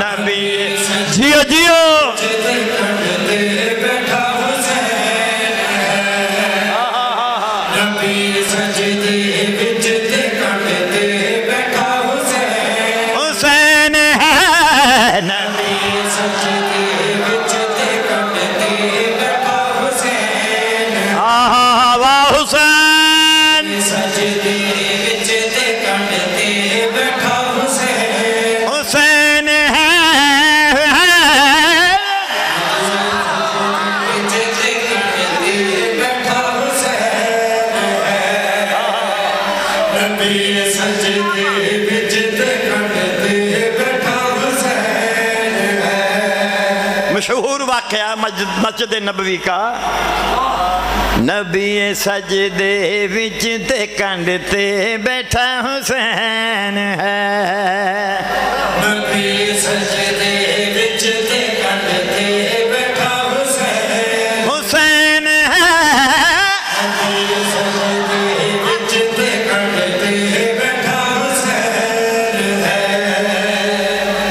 नबी जियो जियो मशहूर वाकया मस्जिद नबवी का। नबी सजदे विच ते कंड ते बैठा हुसैन है। हुसैन। है।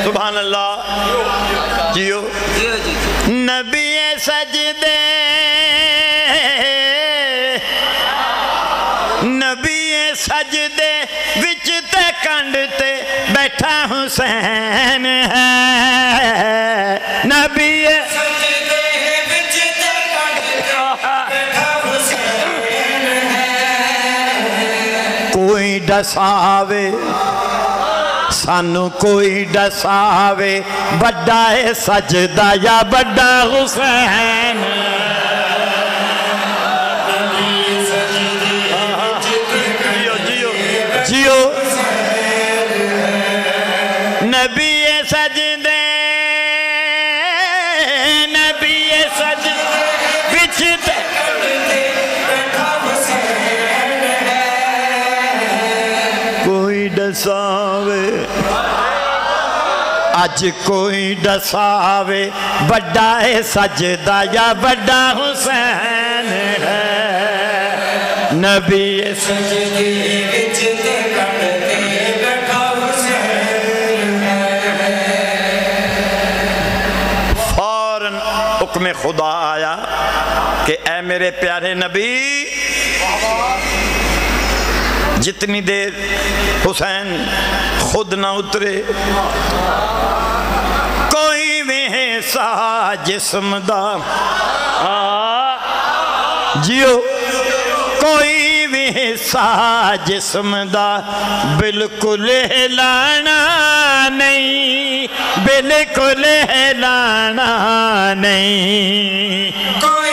सुभान अल्लाह जियो। हुसैन है। नबी कोई डसावे सानू कोई डसावे बड़ा सजदा या हुसैन अज कोई डसावे बड़ा है सजदा या बड़ा हुसैन है। नबी फ़ौरन हुक्म खुदा आया कि ए मेरे प्यारे नबी जितनी देर हुसैन खुद ना उतरे, कोई भी है सा जिसम दा। जियो, कोई भी सा जिस्म दा। बिल्कुल हिलाना नहीं, बिल्कुल हिलाना नहीं। आप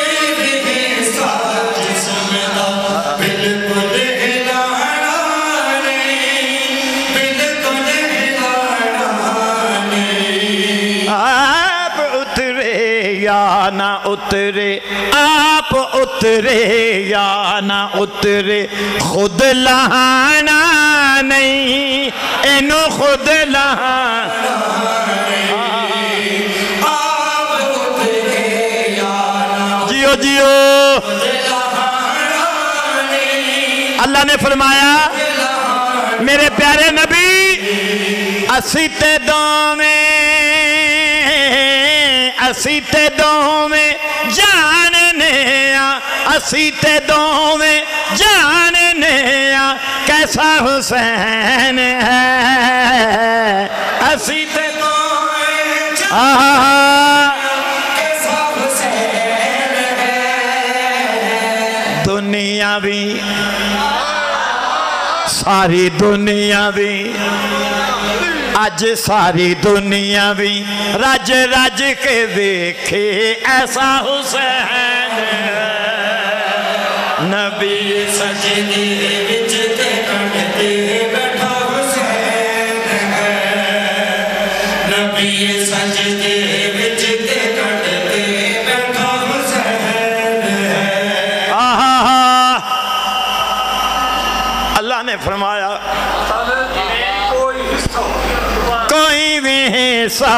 या ना उतरे, आप उतरे या ना उतरे। खुद लहाना नहीं इनो खुद लहा जियो जियो। अल्लाह ने फरमाया, मेरे प्यारे नबी, असी ते दोवें असी ते दोवें जानने असी ते दोवें जानने कैसा हुसैन है? असी ते आहा दुनिया भी, सारी दुनिया भी अज सारी दुनिया भी रज रज के देखे, ऐसा हुसैन नबी सजनी विच हुसैन नबी सजदी सा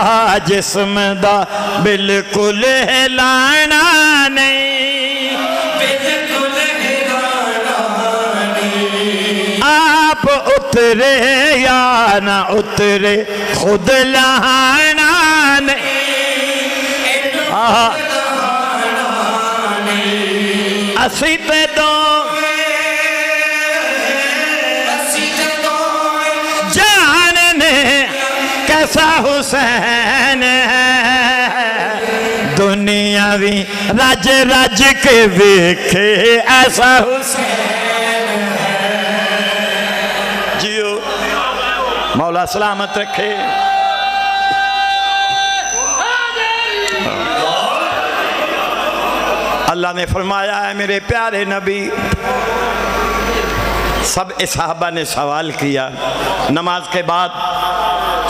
जिस्म दा बिल्कुल हिलाना नहीं बिल्कुल आप उत उतरे या ना उतरे, खुद लहाना नहीं आहा। हुसैन। दुनिया भी रज रज के वेखे ऐसा हुसैन। जियो। मौला सलामत रखे। अल्लाह ने फरमाया है, मेरे प्यारे नबी, सब सहाबा ने सवाल किया। नमाज़ के बाद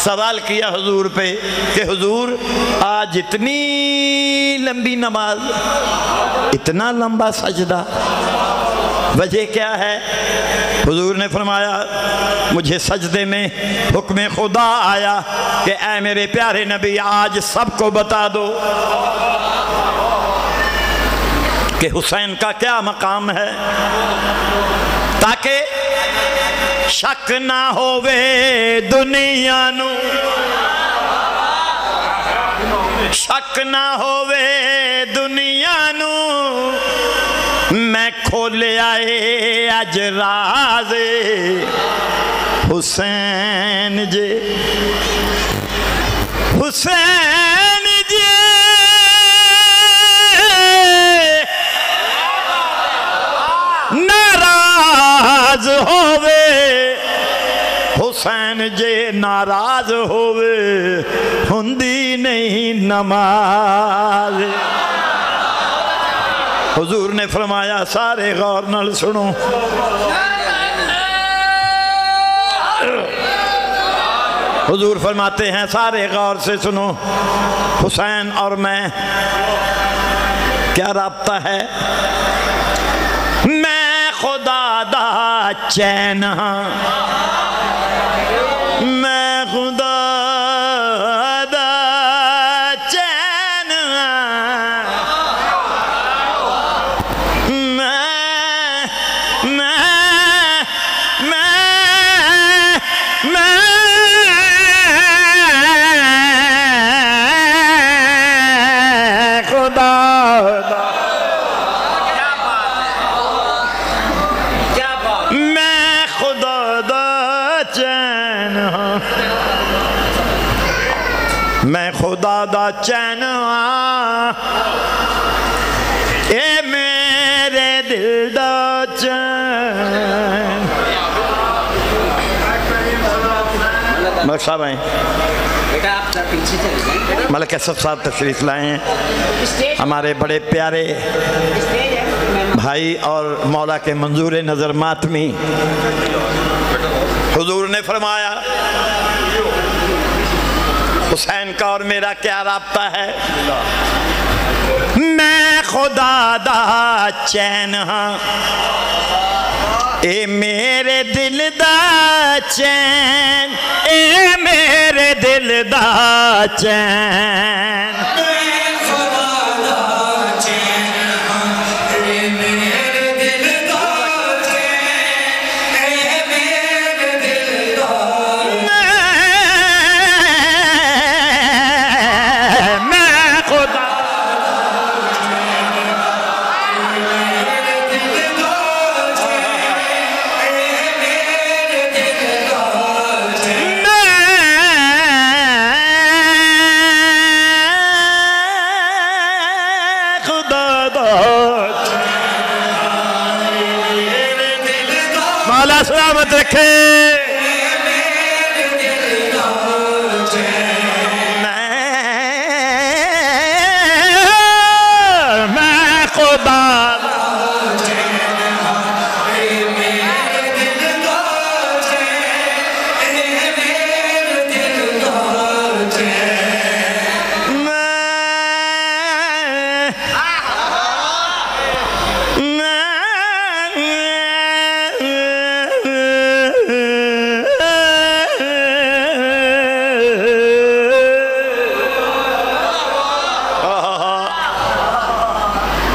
सवाल किया हुजूर पे कि हुजूर, आज इतनी लंबी नमाज़, इतना लंबा सजदा, वजह क्या है? हुजूर ने फरमाया, मुझे सजदे में हुक्म खुदा आया कि ऐ मेरे प्यारे नबी, आज सबको बता दो कि हुसैन का क्या मकाम है। ताकि शक ना होवे दुनिया नु शक ना होवे दुनिया नु मैं खोले आए अज राज हुसैन जे हुसैन जे हुसैन जे नाराज़ होवे, हुंदी नहीं नमाज़। हुजूर ने फरमाया, सारे गौर नाल सुनो। हुजूर फरमाते हैं, सारे गौर से सुनो। हुसैन और मैं, क्या रबता है? मैं खुदा चैन। खुदा दा चैन ए मेरे दिल दा चैन। मलक साहब आए। मलक असफ साहब तशरीफ़ लाए हैं। हमारे बड़े प्यारे भाई और मौला के मंजूर नज़र मातमी। हुजूर ने फरमाया हुसैन का और मेरा क्या रबता है? मैं खुदा दा चैन हाँ। ए मेरे दिल दा चैन, ए मेरे दिल दा चैन। सलामत रखे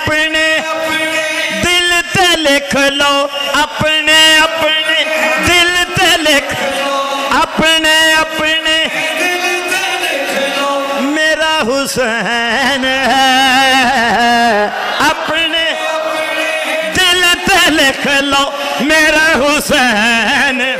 अपने दिल ते लिख लो, अपने अपने दिल ते लिख अपने अपने मेरा हुसैन है। अपने दिल ते लिख लो, मेरा हुसैन हुजूर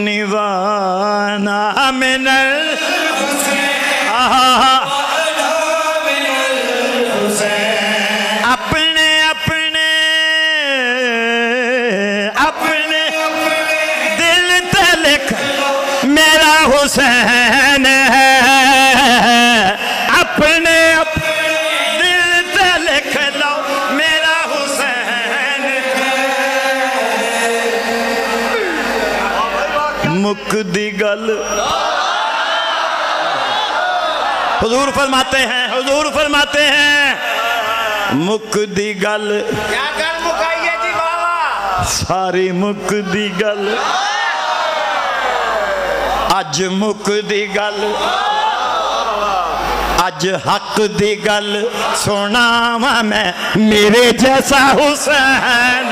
मुक दी गल। हुजूर फरमाते हैं हुजूर फरमाते हैं मुक दी गल। क्या कर मुकाइए जी बाबा? सारी मुक दी गल। अज मुक दी गल। अज हक दी गल। सुना वा मैं मेरे जैसा हुसैन।